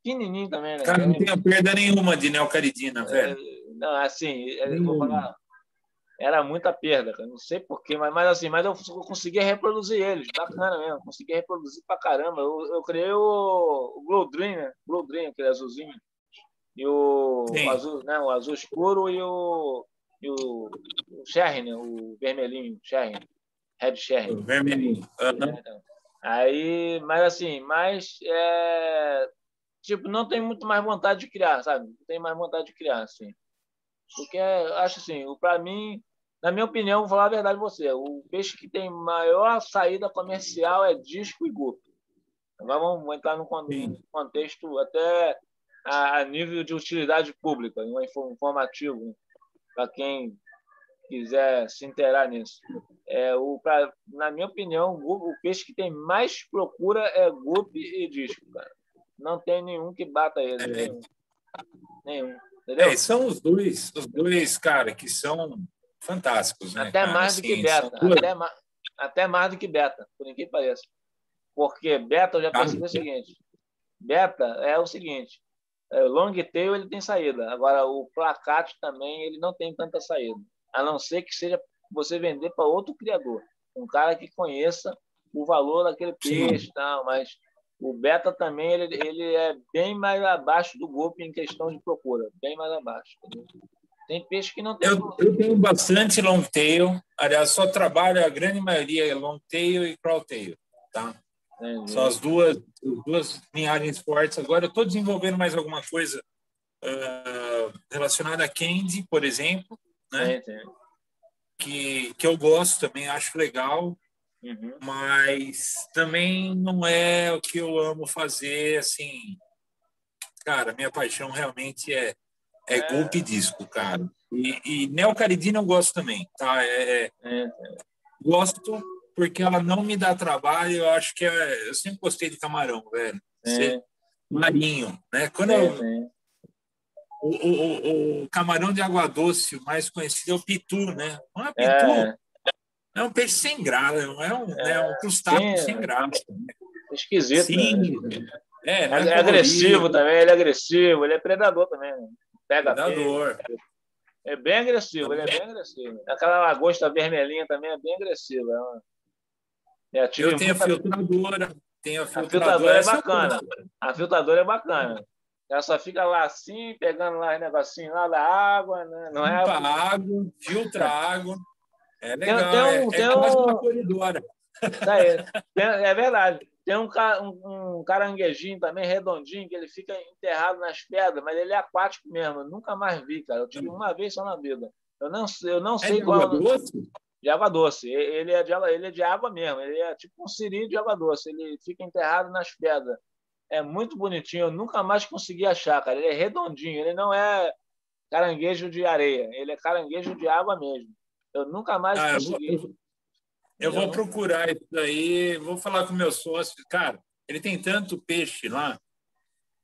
pequenininho também, né? Cara, não tem perda nenhuma de neocaridina, é, velho. não, assim, é, vou falar, era muita perda, cara. não sei porquê, mas, mas assim, mas eu conseguia reproduzir eles, bacana mesmo, conseguia reproduzir pra caramba. Eu, eu criei o, o Glow Dream, né? Glow Dream, aquele azulzinho e o, o, azul, né, o azul escuro e o, e o, o Sherry, né, o vermelhinho, Sherry, Red Sherry. O vermelhinho. Uhum. Aí, mas assim, mas é, tipo, não tem muito mais vontade de criar, sabe? Não tem mais vontade de criar, assim. Porque acho assim, para mim, na minha opinião, vou falar a verdade para você, o peixe que tem maior saída comercial é disco e gupo. Agora vamos entrar num contexto até a, nível de utilidade pública, um informativo, né? para quem quiser se inteirar nisso. É, o, pra, na minha opinião, o, o, peixe que tem mais procura é gupe e disco, cara. Não tem nenhum que bata ele. É. Nenhum. nenhum entendeu? É, são os dois, os dois, cara, que são fantásticos. Né, até cara? mais do que beta. Até, ma até mais do que beta, por ninguém pareça. Porque beta, eu já percebi o seguinte. Beta é o seguinte: long tail ele tem saída. Agora, o placate também ele não tem tanta saída. A não ser que seja você vender para outro criador. Um cara que conheça o valor daquele peixe, tal, mas o beta também ele, ele é bem mais abaixo do golpe em questão de procura, bem mais abaixo. Tem peixe que não tem. Eu, eu tenho bastante long tail. Aliás, só trabalho, a grande maioria é long tail e crawl tail. Tá? Entendi. São as duas, as duas linhagens fortes. Agora, eu estou desenvolvendo mais alguma coisa uh, relacionada a candy, por exemplo, né? que, que eu gosto também, acho legal. Uhum. Mas também não é o que eu amo fazer, assim. Cara, minha paixão realmente é é, é. golpe disco, cara. E, e neocaridina eu gosto também, tá? É, é, é, gosto porque ela não me dá trabalho. Eu acho que é, eu sempre gostei de camarão, velho. É. Marinho, né? Quando eu, o, o, o, camarão de água doce, o mais conhecido é o pitu, né? Não é pitu. É, é um peixe sem graça, é um, é, né, um crustáceo sem graça. Né? Esquisito. Sim. Né? É, é, é agressivo também, ele é agressivo, ele é predador também. Né? Pega Predador. É bem agressivo, ele é bem agressivo. Aquela lagosta vermelhinha também é bem agressiva. É, é eu tenho muita... a filtradora. Tenho a filtradora. A filtradora é bacana. A filtradora é bacana. Ela só fica lá assim, pegando lá os negocinhos lá da água, né? Não é Limpa água, filtra água. É legal, tem, tem um, é, tem é quase uma corredora. É verdade. Tem um, um, um, caranguejinho também redondinho que ele fica enterrado nas pedras, mas ele é aquático mesmo. Eu nunca mais vi, cara. Eu tive uma vez só na vida. Eu não, eu não é sei de qual. Água doce? De água doce. Ele é de, ele é de água mesmo. Ele é tipo um siri de água doce. Ele fica enterrado nas pedras. É muito bonitinho. Eu nunca mais consegui achar, cara. Ele é redondinho. Ele não é caranguejo de areia. Ele é caranguejo de água mesmo. Eu nunca mais ah, consegui. Eu eu vou procurar isso daí, vou falar com o meu sócio. Cara, ele tem tanto peixe lá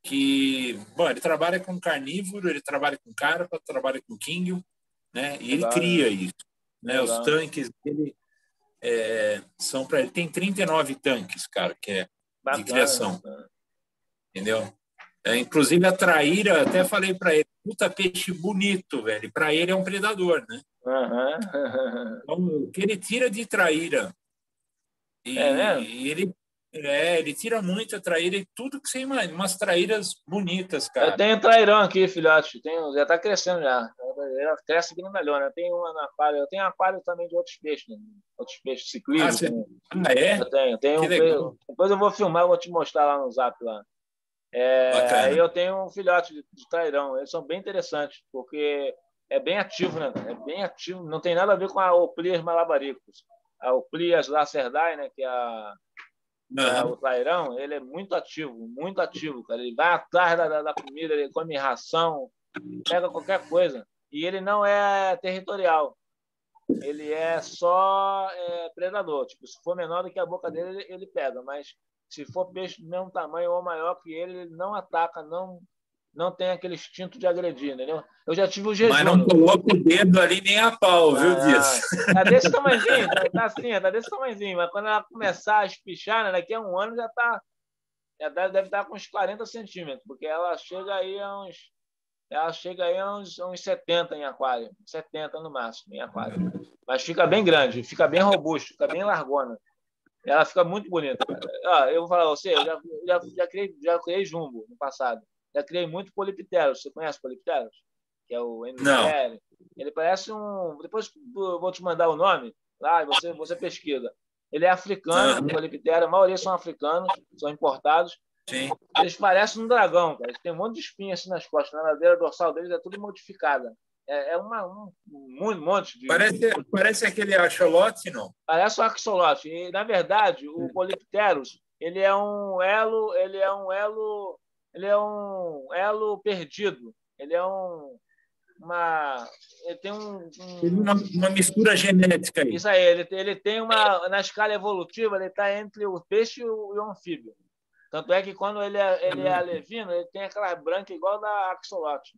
que, bom, ele trabalha com carnívoro, ele trabalha com carpa, trabalha com quinho, né? E ele cria isso, né? Os tanques dele é, são para ele tem 39 tanques, cara, que é Bacana, de criação. Entendeu? É, inclusive a traíra, até falei para ele, puta peixe bonito, velho. Para ele é um predador, né? Uhum. Então, o que ele tira de traíra. E, é e ele, é, ele tira muita traíra e tudo que você imagina, umas traíras bonitas, cara. Eu tenho trairão aqui, filhote. Tenho, já está crescendo já. Cresce aqui no melhor, né? Eu tenho uma na aquário. Eu tenho aquário também de outros peixes, né? outros peixes ciclismo. Ah, ah, é? Eu tenho. tenho um, depois eu vou filmar, vou te mostrar lá no zap lá. É, aí eu tenho um filhote de, de trairão. Eles são bem interessantes, porque é bem ativo, né? É bem ativo. Não tem nada a ver com a Oplias malabaricus. A Oplias lacerdae, né? Que é, a, uhum. é o trairão, ele é muito ativo, muito ativo, cara. Ele vai atrás da, da comida, ele come ração, pega qualquer coisa. E ele não é territorial. Ele é só é, predador. Tipo, se for menor do que a boca dele, ele, ele pega. Mas se for peixe do mesmo tamanho ou maior que ele, ele não ataca, não não tem aquele instinto de agredir, entendeu? Eu já tive o jejum. Mas não coloca o dedo ali nem a pau, viu, ah? Tá desse [LAUGHS] tamanhozinho, tá, tá, assim, tá desse tamanhozinho, mas quando ela começar a espichar, né, daqui a um ano já tá. Já deve estar com uns 40 centímetros, porque ela chega aí a uns. Ela chega aí a uns, a uns 70 em aquário, 70 no máximo em aquário. Mas fica bem grande, fica bem robusto, fica bem largona. Ela fica muito bonita. Cara. eu vou falar você, eu já, já, já, criei, já criei jumbo no passado. Já criei muito polipteros. Você conhece polipteros? Que é o MPL. Ele parece um. Depois vou te mandar o nome lá e você, você pesquisa. Ele é africano, uhum. poliptero. A maioria são africanos, são importados. Sim. Eles parecem um dragão, cara. Eles têm um monte de espinhas assim nas costas. Na ladeira dorsal deles é tudo modificada. É, é uma, um, um monte de. Parece, parece aquele axolote, não? Parece um axolote. E, na verdade, o Polypterus ele é um elo, ele é um elo ele é um elo perdido. Ele é um uma ele tem um, um... Uma, uma, mistura genética aí. Isso aí, ele, ele tem uma na escala evolutiva ele está entre o peixe e o, e o, anfíbio. Tanto é que quando ele é, ele é alevino, ele tem aquela branca igual da axolote.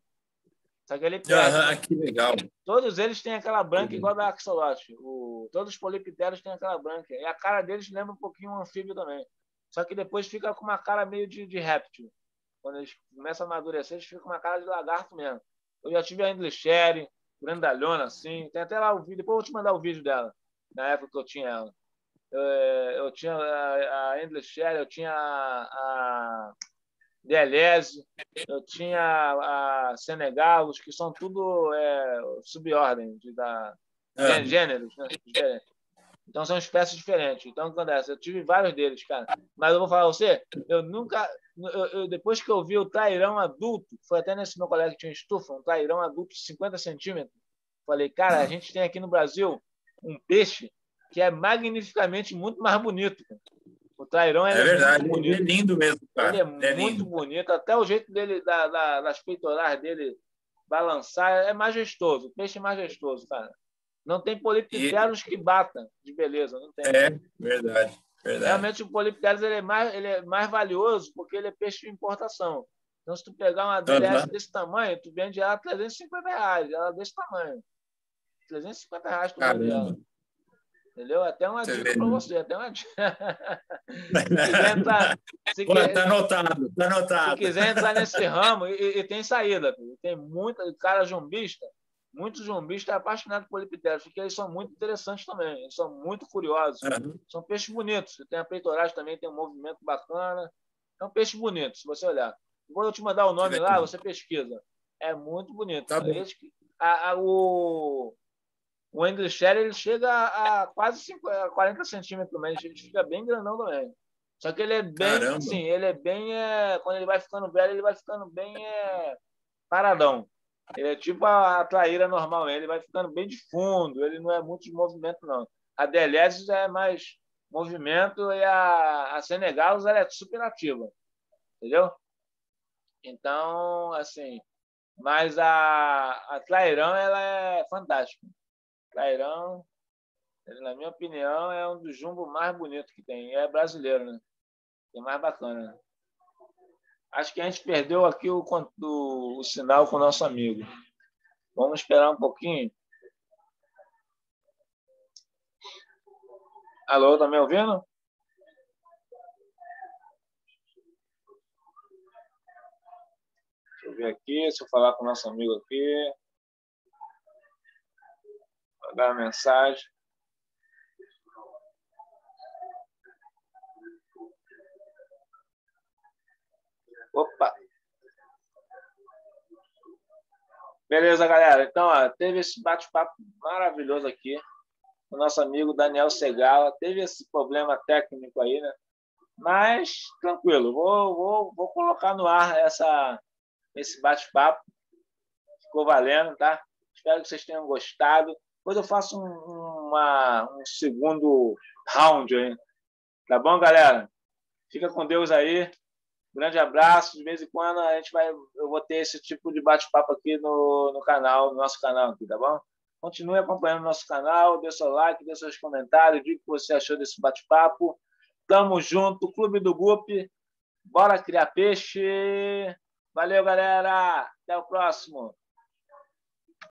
Só que ele pega. Ah, que legal. Todos eles têm aquela branca igual da axolote. O, todos os polipteros têm aquela branca. E a cara deles lembra um pouquinho um anfíbio também. Só que depois fica com uma cara meio de, de réptil. quando eles começam a amadurecer, eles ficam com uma cara de lagarto mesmo. Eu já tive a English Sherry, grandalhona assim. Tem até lá o vídeo, depois eu vou te mandar o vídeo dela, na época que eu tinha ela. Eu, eu tinha a, Endless Sherry, eu tinha a, Deleuze, eu tinha a Senegalos, que são tudo é, subordem de, da, é. gêneros, né? Então são espécies diferentes. Então, o que acontece? Eu tive vários deles, cara. Mas eu vou falar a você, eu nunca. Eu, eu, depois que eu vi o trairão adulto, foi até nesse meu colega que tinha estufa, um trairão adulto de 50 centímetros. Falei, cara, a gente tem aqui no Brasil um peixe que é magnificamente muito mais bonito. O trairão é, é verdade, ele é lindo mesmo, cara. Ele é, é muito lindo. bonito, até o jeito dele, da, da, das peitorais dele balançar é majestoso. O peixe é majestoso, cara. Não tem polipteros e... que batam de beleza, não tem. É, verdade. verdade. Realmente o polipteros ele é, mais, ele é mais valioso porque ele é peixe de importação. Então, se tu pegar uma DLS uhum. desse tamanho, tu vende ela a 350 reais, ela desse tamanho. 350 reais tu vende ela. Entendeu? Até uma dica para você, até uma dica. entrar, se Pô, tá anotado, tá anotado. Se quiser entrar nesse ramo, e, e tem saída, tem muita cara jumbista, muitos jumbistas apaixonados por lipidérios, porque eles são muito interessantes também, eles são muito curiosos. Uhum. São peixes bonitos. Tem a peitorais também, tem um movimento bacana. É um peixe bonito, se você olhar. Vou eu te mandar o nome lá, você pesquisa. É muito bonito. Tá bom. A, a, o, o English Share ele chega a, quase 50, 40 centímetros também, ele fica bem grandão também. Só que ele é bem, Caramba. assim, ele é bem, é, quando ele vai ficando velho, ele vai ficando bem é, paradão. Ele é tipo a, traíra normal, ele vai ficando bem de fundo, ele não é muito de movimento, não. A Deleuze é mais movimento e a, a Senegalos ela é super ativa, entendeu? Então, assim, mas a, a Trairão ela é fantástica. Trairão, na minha opinião, é um dos jumbos mais bonitos que tem. É brasileiro, né? É mais bacana. Acho que a gente perdeu aqui o, o, o sinal com o nosso amigo. Vamos esperar um pouquinho. Alô, tá me ouvindo? Deixa eu ver aqui, deixa eu falar com o nosso amigo aqui. Mandar a mensagem. Opa! Beleza, galera. Então, ó, teve esse bate-papo maravilhoso aqui o nosso amigo Daniel Segala. Teve esse problema técnico aí, né? Mas, tranquilo, vou, vou, vou colocar no ar essa, esse bate-papo. Ficou valendo, tá? Espero que vocês tenham gostado. Depois eu faço um, uma, um segundo round aí. Tá bom, galera? Fica com Deus aí. Grande abraço. De vez em quando a gente vai, eu vou ter esse tipo de bate-papo aqui no, no canal, no nosso canal aqui, tá bom? Continue acompanhando o nosso canal, dê seu like, dê seus comentários, diga o que você achou desse bate-papo. Tamo junto, Clube do Gup. Bora criar peixe. Valeu, galera. Até o próximo.